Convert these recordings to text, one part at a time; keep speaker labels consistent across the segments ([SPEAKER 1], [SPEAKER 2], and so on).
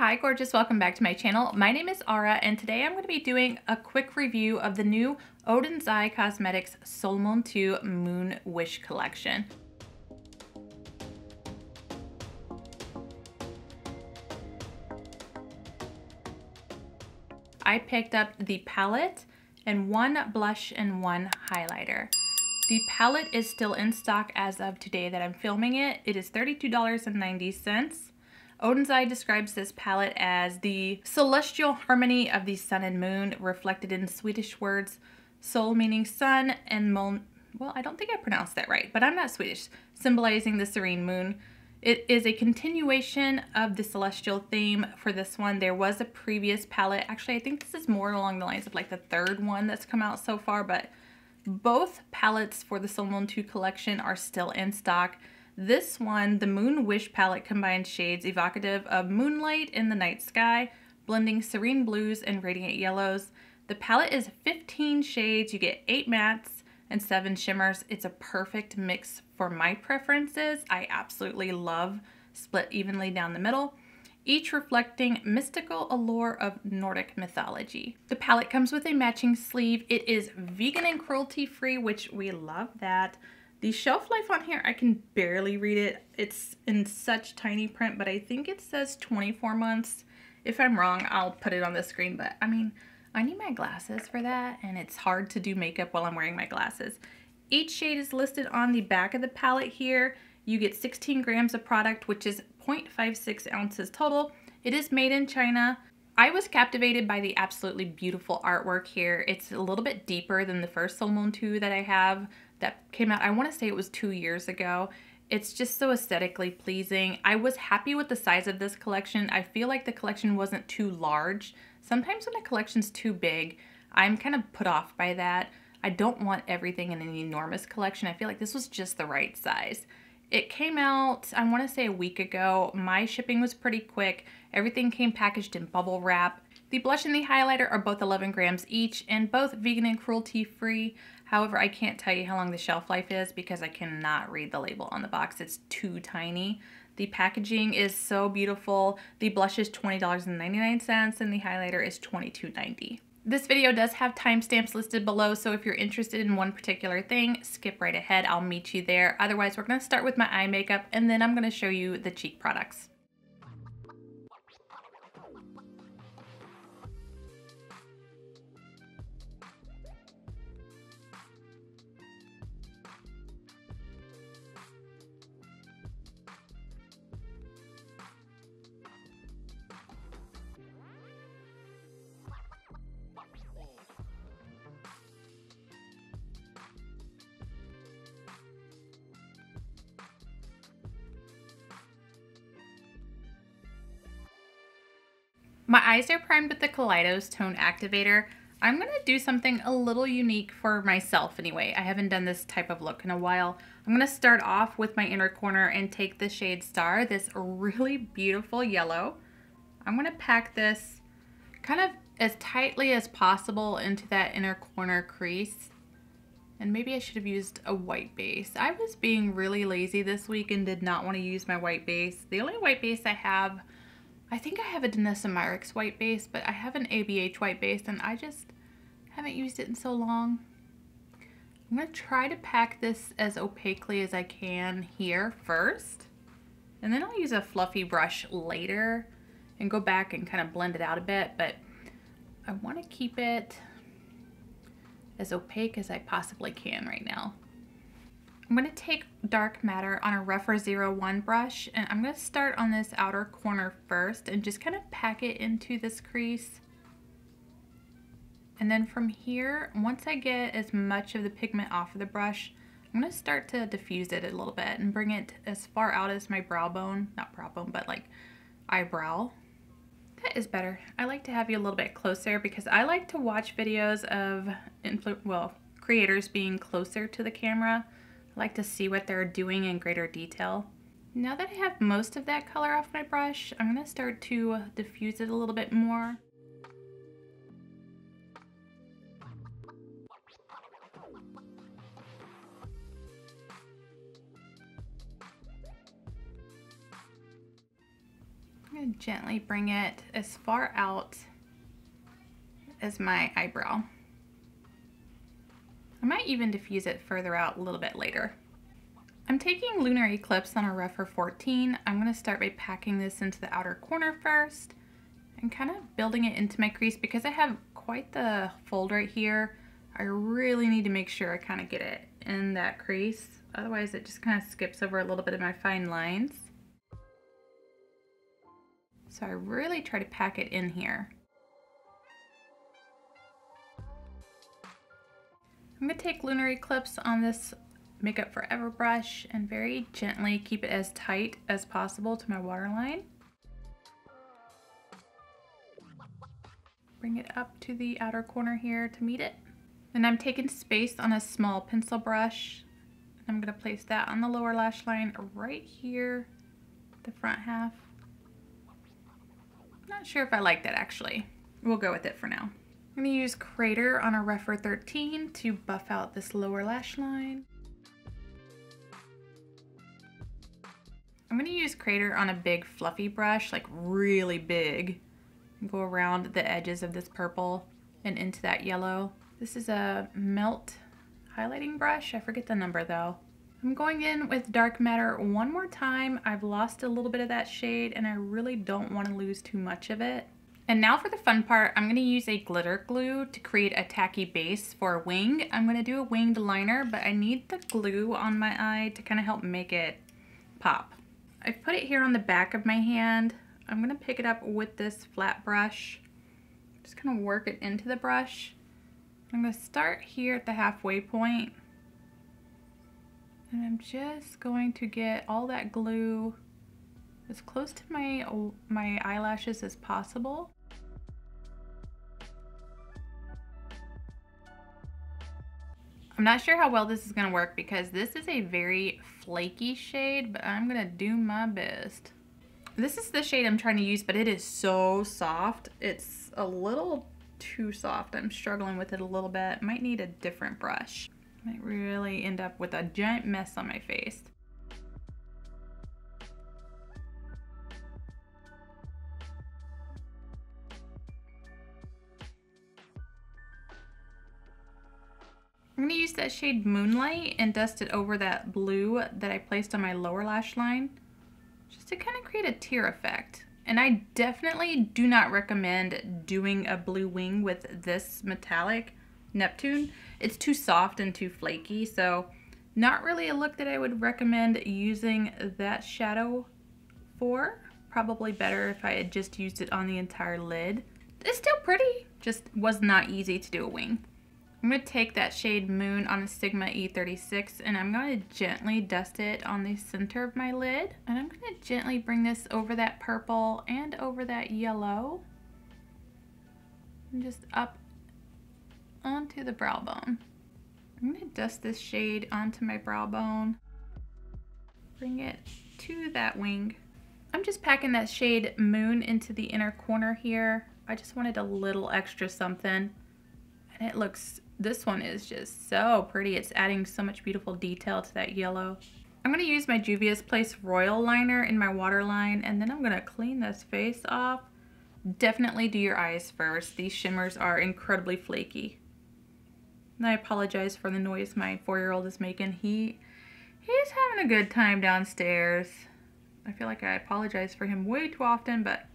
[SPEAKER 1] Hi gorgeous, welcome back to my channel. My name is Aura and today I'm going to be doing a quick review of the new Oden's Eye Cosmetics Mon 2 Moon Wish collection. I picked up the palette and one blush and one highlighter. The palette is still in stock as of today that I'm filming it. It is $32.90. Oden's Eye describes this palette as the celestial harmony of the sun and moon reflected in Swedish words sol meaning sun and mon well I don't think I pronounced that right but I'm not Swedish symbolizing the serene moon it is a continuation of the celestial theme for this one. There was a previous palette. Actually, I think this is more along the lines of like the third one that's come out so far, but both palettes for the Solmane 2 collection are still in stock. This one, the Moon Wish palette combines shades evocative of moonlight in the night sky, blending serene blues and radiant yellows. The palette is 15 shades. You get 8 mattes, and seven shimmers. It's a perfect mix for my preferences. I absolutely love split evenly down the middle each reflecting mystical allure of Nordic mythology. The palette comes with a matching sleeve. It is vegan and cruelty free, which we love that. The shelf life on here, I can barely read it. It's in such tiny print, but I think it says 24 months. If I'm wrong, I'll put it on the screen, but I mean, I need my glasses for that and it's hard to do makeup while I'm wearing my glasses. Each shade is listed on the back of the palette here. You get 16 grams of product, which is 0.56 ounces total. It is made in China. I was captivated by the absolutely beautiful artwork here. It's a little bit deeper than the first Solmane 2 that I have that came out, I want to say it was two years ago. It's just so aesthetically pleasing. I was happy with the size of this collection. I feel like the collection wasn't too large. Sometimes when a collection's too big, I'm kind of put off by that. I don't want everything in an enormous collection. I feel like this was just the right size. It came out, I want to say a week ago. My shipping was pretty quick. Everything came packaged in bubble wrap. The blush and the highlighter are both 11 grams each and both vegan and cruelty free. However, I can't tell you how long the shelf life is because I cannot read the label on the box. It's too tiny. The packaging is so beautiful. The blush is $20.99 and the highlighter is $22.90. This video does have timestamps listed below, so if you're interested in one particular thing, skip right ahead. I'll meet you there. Otherwise, we're going to start with my eye makeup, and then I'm going to show you the cheek products. My eyes are primed with the Kaleidos Tone Activator. I'm going to do something a little unique for myself anyway. I haven't done this type of look in a while. I'm going to start off with my inner corner and take the shade Star, this really beautiful yellow. I'm going to pack this kind of as tightly as possible into that inner corner crease. And maybe I should have used a white base. I was being really lazy this week and did not want to use my white base. The only white base I have I think I have a Danessa Myricks white base, but I have an ABH white base and I just haven't used it in so long. I'm going to try to pack this as opaquely as I can here first. And then I'll use a fluffy brush later and go back and kind of blend it out a bit. But I want to keep it as opaque as I possibly can right now. I'm going to take dark matter on a Rephr 01 brush and I'm going to start on this outer corner first and just kind of pack it into this crease. And then from here, once I get as much of the pigment off of the brush, I'm going to start to diffuse it a little bit and bring it as far out as my brow bone, not brow bone, but like eyebrow. That is better. I like to have you a little bit closer because I like to watch videos of, well, creators being closer to the camera like to see what they're doing in greater detail. Now that I have most of that color off my brush, I'm going to start to diffuse it a little bit more. I'm going to gently bring it as far out as my eyebrow. I might even diffuse it further out a little bit later. I'm taking Lunar Eclipse on a Rephr 14. I'm going to start by packing this into the outer corner first and kind of building it into my crease because I have quite the fold right here. I really need to make sure I kind of get it in that crease. Otherwise it just kind of skips over a little bit of my fine lines. So I really try to pack it in here. I'm going to take Lunar Eclipse on this Makeup Forever brush and very gently keep it as tight as possible to my waterline. Bring it up to the outer corner here to meet it. And I'm taking space on a small pencil brush. And I'm going to place that on the lower lash line right here, the front half. Not sure if I like that actually. We'll go with it for now. I'm going to use Crater on a Rephr 13 to buff out this lower lash line. I'm going to use Crater on a big fluffy brush, like really big. Go around the edges of this purple and into that yellow. This is a Melt highlighting brush. I forget the number though. I'm going in with Dark Matter one more time. I've lost a little bit of that shade and I really don't want to lose too much of it. And now for the fun part, I'm gonna use a glitter glue to create a tacky base for a wing. I'm gonna do a winged liner, but I need the glue on my eye to kind of help make it pop. I've put it here on the back of my hand. I'm gonna pick it up with this flat brush. Just kind of work it into the brush. I'm gonna start here at the halfway point. And I'm just going to get all that glue as close to my, my eyelashes as possible. I'm not sure how well this is gonna work because this is a very flaky shade, but I'm gonna do my best. This is the shade I'm trying to use, but it is so soft. It's a little too soft. I'm struggling with it a little bit. Might need a different brush. Might really end up with a giant mess on my face. Use that shade Moonlight and dust it over that blue that I placed on my lower lash line just to kind of create a tear effect. And I definitely do not recommend doing a blue wing with this metallic Neptune. It's too soft and too flaky, so not really a look that I would recommend using that shadow for. Probably better if I had just used it on the entire lid. It's still pretty, just was not easy to do a wing. I'm going to take that shade Moon on a Sigma E36 and I'm going to gently dust it on the center of my lid. And I'm going to gently bring this over that purple and over that yellow. And just up onto the brow bone. I'm going to dust this shade onto my brow bone. Bring it to that wing. I'm just packing that shade Moon into the inner corner here. I just wanted a little extra something. And it looks this one is just so pretty. It's adding so much beautiful detail to that yellow. I'm going to use my Juvia's Place Royal Liner in my waterline, and then I'm going to clean this face off. Definitely do your eyes first. These shimmers are incredibly flaky. And I apologize for the noise my four-year-old is making. He He's having a good time downstairs. I feel like I apologize for him way too often, but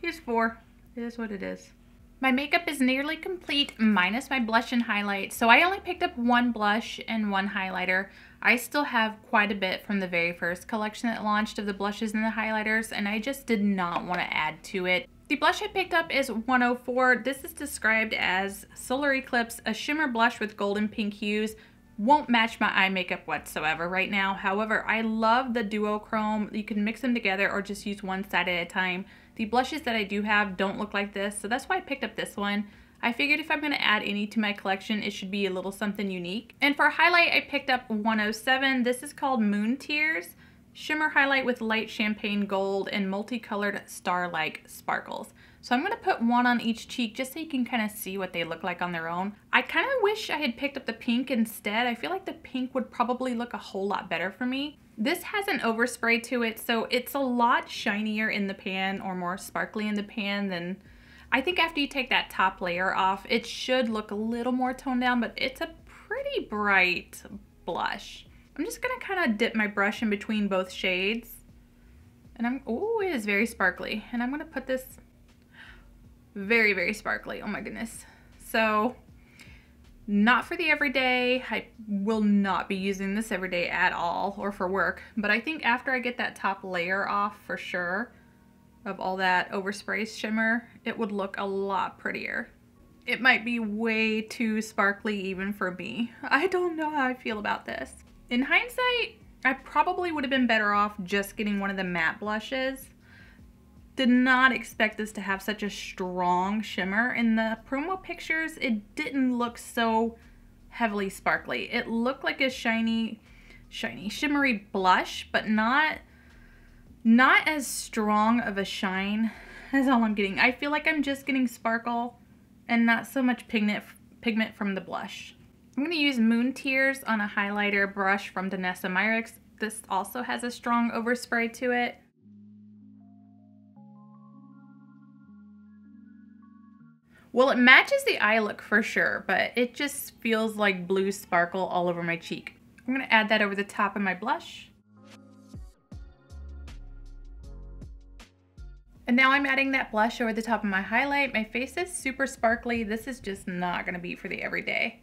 [SPEAKER 1] he's four. It is what it is. My makeup is nearly complete minus my blush and highlight. So I only picked up one blush and one highlighter. I still have quite a bit from the very first collection that launched of the blushes and the highlighters and I just did not want to add to it. The blush I picked up is 104. This is described as Solar Eclipse, a shimmer blush with golden pink hues. Won't match my eye makeup whatsoever right now. However, I love the duochrome. You can mix them together or just use one side at a time. The blushes that I do have don't look like this, so that's why I picked up this one. I figured if I'm going to add any to my collection, it should be a little something unique. And for highlight, I picked up 107. This is called Moon Tears. Shimmer highlight with light champagne gold and multicolored star-like sparkles. So I'm going to put one on each cheek just so you can kind of see what they look like on their own. I kind of wish I had picked up the pink instead. I feel like the pink would probably look a whole lot better for me. This has an overspray to it, so it's a lot shinier in the pan or more sparkly in the pan than... I think after you take that top layer off, it should look a little more toned down, but it's a pretty bright blush. I'm just gonna kind of dip my brush in between both shades. And I'm, oh, it is very sparkly. And I'm gonna put this very, very sparkly. Oh my goodness. So not for the everyday. I will not be using this every day at all or for work. But I think after I get that top layer off for sure of all that overspray shimmer, it would look a lot prettier. It might be way too sparkly even for me. I don't know how I feel about this. In hindsight, I probably would have been better off just getting one of the matte blushes did not expect this to have such a strong shimmer. In the promo pictures, it didn't look so heavily sparkly. It looked like a shiny, shiny, shimmery blush, but not, not as strong of a shine as all I'm getting. I feel like I'm just getting sparkle and not so much pigment, pigment from the blush. I'm going to use Moon Tears on a highlighter brush from Danessa Myricks. This also has a strong overspray to it. Well, it matches the eye look for sure, but it just feels like blue sparkle all over my cheek. I'm gonna add that over the top of my blush. And now I'm adding that blush over the top of my highlight. My face is super sparkly. This is just not gonna be for the everyday.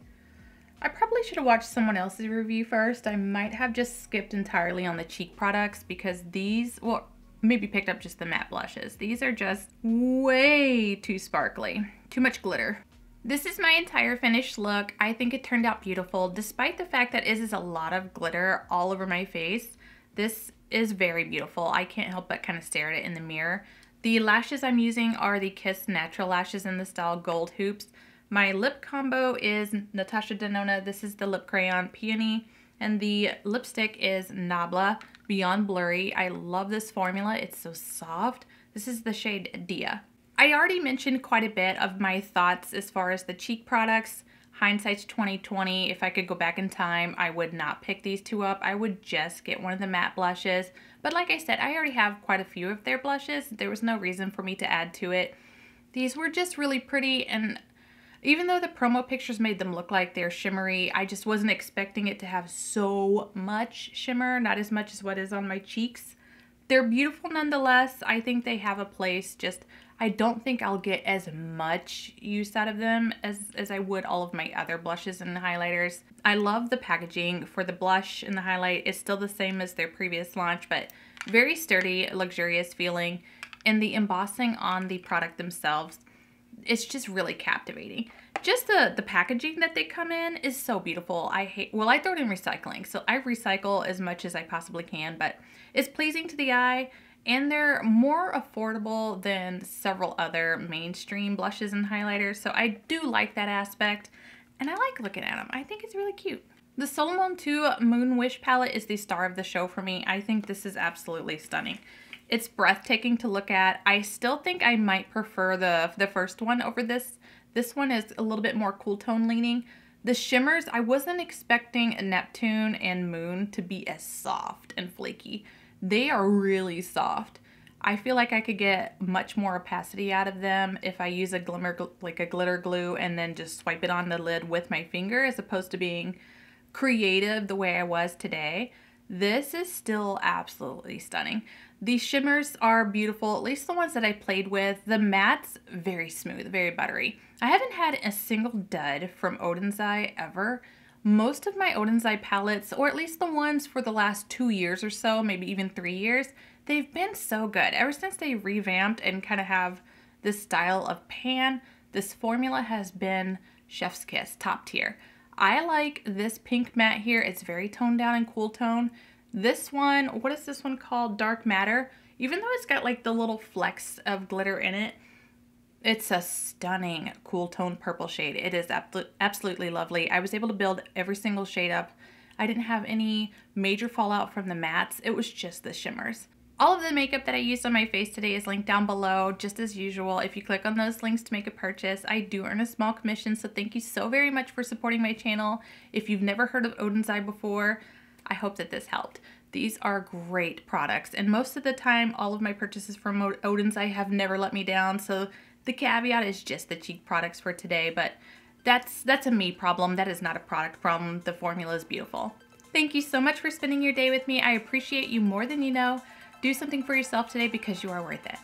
[SPEAKER 1] I probably should have watched someone else's review first. I might have just skipped entirely on the cheek products because these, well, maybe picked up just the matte blushes. These are just way too sparkly, too much glitter. This is my entire finished look. I think it turned out beautiful. Despite the fact that it is a lot of glitter all over my face, this is very beautiful. I can't help but kind of stare at it in the mirror. The lashes I'm using are the Kiss Natural Lashes in the style Gold Hoops. My lip combo is Natasha Denona. This is the lip crayon Peony. And the lipstick is Nabla Beyond Blurry. I love this formula. It's so soft. This is the shade Dia. I already mentioned quite a bit of my thoughts as far as the cheek products. Hindsight's 2020. If I could go back in time, I would not pick these two up. I would just get one of the matte blushes. But like I said, I already have quite a few of their blushes. There was no reason for me to add to it. These were just really pretty and even though the promo pictures made them look like they're shimmery, I just wasn't expecting it to have so much shimmer, not as much as what is on my cheeks. They're beautiful nonetheless. I think they have a place, just I don't think I'll get as much use out of them as, as I would all of my other blushes and highlighters. I love the packaging for the blush and the highlight. It's still the same as their previous launch, but very sturdy, luxurious feeling. And the embossing on the product themselves it's just really captivating. Just the, the packaging that they come in is so beautiful. I hate, well, I throw it in recycling. So I recycle as much as I possibly can, but it's pleasing to the eye and they're more affordable than several other mainstream blushes and highlighters. So I do like that aspect and I like looking at them. I think it's really cute. The Solmane 2 Moon Wish palette is the star of the show for me. I think this is absolutely stunning. It's breathtaking to look at. I still think I might prefer the, the first one over this. This one is a little bit more cool tone leaning. The shimmers, I wasn't expecting Neptune and Moon to be as soft and flaky. They are really soft. I feel like I could get much more opacity out of them if I use a glimmer, like a glitter glue and then just swipe it on the lid with my finger as opposed to being creative the way I was today. This is still absolutely stunning. The shimmers are beautiful, at least the ones that I played with. The mattes, very smooth, very buttery. I haven't had a single dud from Oden's Eye ever. Most of my Oden's Eye palettes, or at least the ones for the last two years or so, maybe even three years, they've been so good. Ever since they revamped and kind of have this style of pan, this formula has been chef's kiss, top tier. I like this pink matte here. It's very toned down and cool tone. This one, what is this one called? Dark Matter. Even though it's got like the little flecks of glitter in it, it's a stunning cool tone purple shade. It is absolutely lovely. I was able to build every single shade up. I didn't have any major fallout from the mattes. It was just the shimmers. All of the makeup that I used on my face today is linked down below, just as usual. If you click on those links to make a purchase, I do earn a small commission, so thank you so very much for supporting my channel. If you've never heard of Oden's Eye before, I hope that this helped. These are great products, and most of the time, all of my purchases from Oden's Eye have never let me down, so the caveat is just the cheek products for today, but that's, that's a me problem. That is not a product problem. The formula is beautiful. Thank you so much for spending your day with me. I appreciate you more than you know. Do something for yourself today because you are worth it.